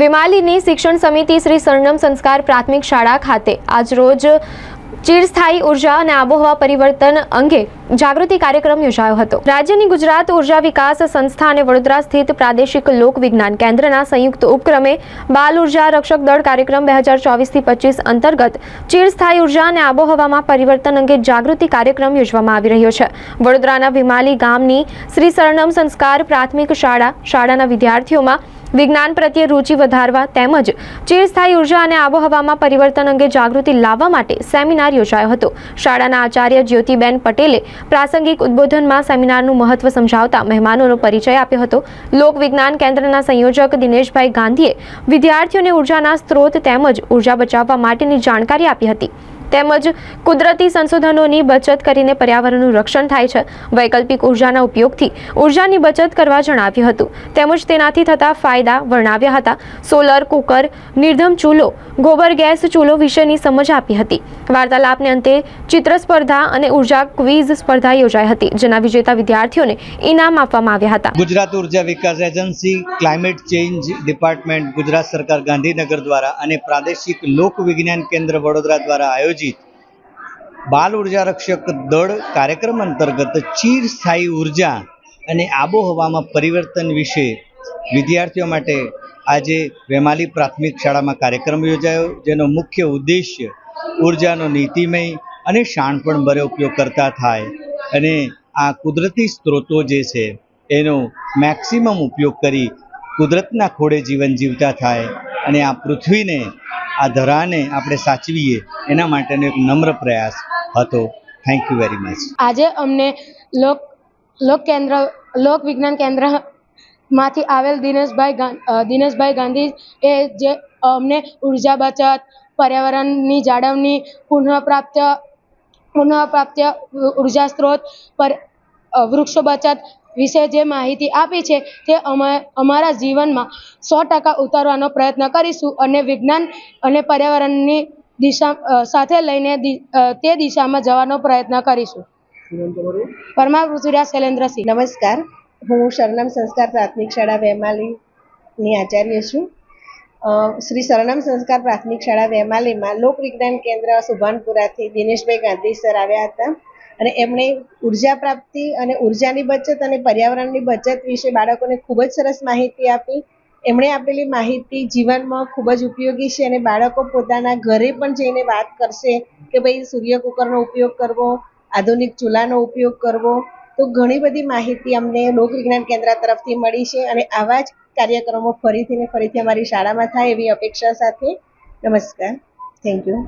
વિમાલીની શિક્ષણ સમિતિ શ્રી સરનમ સંસ્કાર પ્રાથમિક શાળા ખાતે આજરોજ ચિરસ્થાયી ઊર્જા અને આબોહવા પરિવર્તન અંગે જાગૃતિ કાર્યક્રમ યોજાયો હતો. રાજ્યની ગુજરાત ઊર્જા વિકાસ સંસ્થા અને વડોદરા સ્થિત પ્રાદેશિક લોક વિજ્ઞાન કેન્દ્રના સંયુક્ત ઉપક્રમે બાલ ઊર્જા રક્ષક દળ કાર્યક્રમ બે હજાર ચોવીસથી પચીસ અંતર્ગત ચિરસ્થાયી ઊર્જા અને આબોહવામાં પરિવર્તન અંગે જાગૃતિ કાર્યક્રમ યોજવામાં આવી રહ્યો છે. વડોદરાના વિમાલી ગામની શ્રી સરનમ સંસ્કાર પ્રાથમિક શાળા શાળાના વિદ્યાર્થીઓમાં વિજ્ઞાન પ્રત્યે રુચિ વધારવા તેમજ ચિરસ્થાયી ઊર્જા અને આબોહવામાં પરિવર્તન અંગે જાગૃતિ લાવવા માટે સેમિનાર યોજાયો હતો. શાળાના આચાર્ય જ્યોતિબેન પટેલે પ્રાસંગિક ઉદ્બોધનમાં સેમિનારનું મહત્વ સમજાવતા મહેમાનોનો પરિચય આપ્યો હતો. લોક વિજ્ઞાન કેન્દ્રના સંયોજક દિનેશભાઈ ગાંધીએ વિદ્યાર્થીઓને ઉર્જાના સ્ત્રોત તેમજ ઊર્જા બચાવવા માટેની જાણકારી આપી હતી. તેમજ કુદરતી સંશોધનોની બચત કરીને પર્યાવરણનું રક્ષણ થાય છે. વૈકલ્પિક ઉર્જાના ઉપયોગથી ઉર્જાની બચત કરવા જણાવ્યું હતું. તેમજ તેનાથી થતા ફાયદા વર્ણવ્યા હતા. સોલર કુકર, નિર્ધમ ચૂલો, ગોબર ગેસ ચૂલો વિશેની સમજ આપી હતી. વાર્તાલાપને અંતે ચિત્ર સ્પર્ધા અને ઊર્જા ક્વિઝ સ્પર્ધા યોજાઈ હતી, જેના વિજેતા વિદ્યાર્થીઓને ઇનામ આપવામાં આવ્યા હતા. Gujarat Urja Vikas agency, climate change department, Gujarat સરકાર ગાંધીનગર દ્વારા અને પ્રાદેશિક લોક વિજ્ઞાન કેન્દ્ર વડોદરા દ્વારા આયોજિત બાલ ઊર્જા રક્ષક દળ કાર્યક્રમ અંતર્ગત ચીરસ્થાયી ઊર્જા અને આબોહવામાં પરિવર્તન વિશે વિદ્યાર્થીઓ માટે આજે વેમાલી પ્રાથમિક શાળામાં કાર્યક્રમ યોજાયો, જેનો મુખ્ય ઉદ્દેશ્ય ઉર્જાનો નીતિમય અને શાણપણભરે ઉપયોગ કરતા થાય અને આ કુદરતી સ્ત્રોતો જે છે એનો મેક્સિમમ ઉપયોગ કરી કુદરતના ખોળે જીવન જીવતા થાય અને આ પૃથ્વીને આ ધરાને આપણે સાચવીએ એના માટેનો એક નમ્ર પ્રયાસ હતો. થેન્ક યુ વેરી મચ આજે અમને લોક લોક કેન્દ્ર, લોક વિજ્ઞાન કેન્દ્રમાંથી આવેલ દિનેશભાઈ દિનેશભાઈ ગાંધી એ જે અમને ઊર્જા બચત, પર્યાવરણની જાળવણી, પુનઃપ્રાપ્ત પુનઃપ્રાપ્ત ઊર્જા સ્ત્રોત, પર વૃક્ષો બચત વિશે જે માહિતી આપી છે તે અમે અમારા જીવનમાં સો ટકા ઉતારવાનો પ્રયત્ન કરીશું અને વિજ્ઞાન અને પર્યાવરણની દિશા સાથે લઈને તે દિશામાં જવાનો પ્રયત્ન કરીશું. પરમાર પૃથ્વીરાજ શૈલેન્દ્રસિંહ. નમસ્કાર. હું શરણમ સંસ્કાર પ્રાથમિક શાળા વેમાલીની આચાર્ય છું. શ્રી શરણમ સંસ્કાર પ્રાથમિક શાળા વેમાલીમાં લોક વિજ્ઞાન કેન્દ્ર સુભાનપુરાથી દિનેશભાઈ ગાંધી સર આવ્યા હતા. અને એમણે ઊર્જા પ્રાપ્તિ અને ઉર્જાની બચત અને પર્યાવરણની બચત વિશે બાળકોને ખૂબ જ સરસ માહિતી આપી. એમણે આપેલી માહિતી જીવનમાં ખૂબ જ ઉપયોગી છે અને બાળકો પોતાના ઘરે પણ જઈને વાત કરશે કે ભાઈ સૂર્ય કુકરનો ઉપયોગ કરવો, આધુનિક ચૂલાનો ઉપયોગ કરવો. તો ઘણી બધી માહિતી અમને લોકવિજ્ઞાન કેન્દ્ર તરફથી મળી છે અને આવા જ કાર્યક્રમો ફરીથી ને ફરીથી અમારી શાળામાં થાય એવી અપેક્ષા સાથે. નમસ્કાર. Thank you